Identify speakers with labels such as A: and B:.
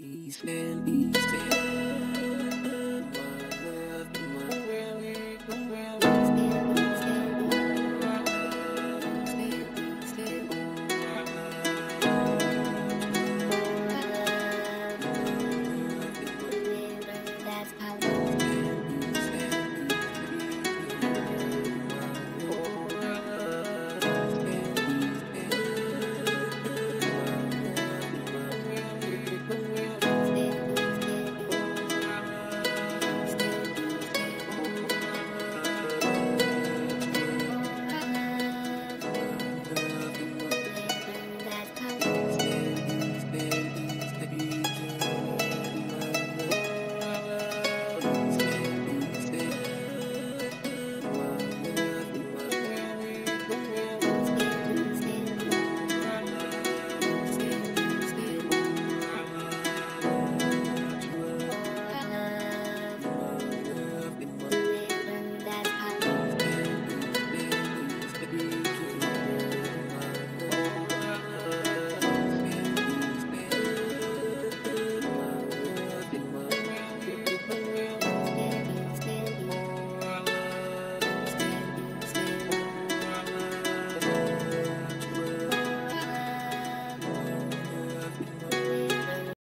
A: East End, East End.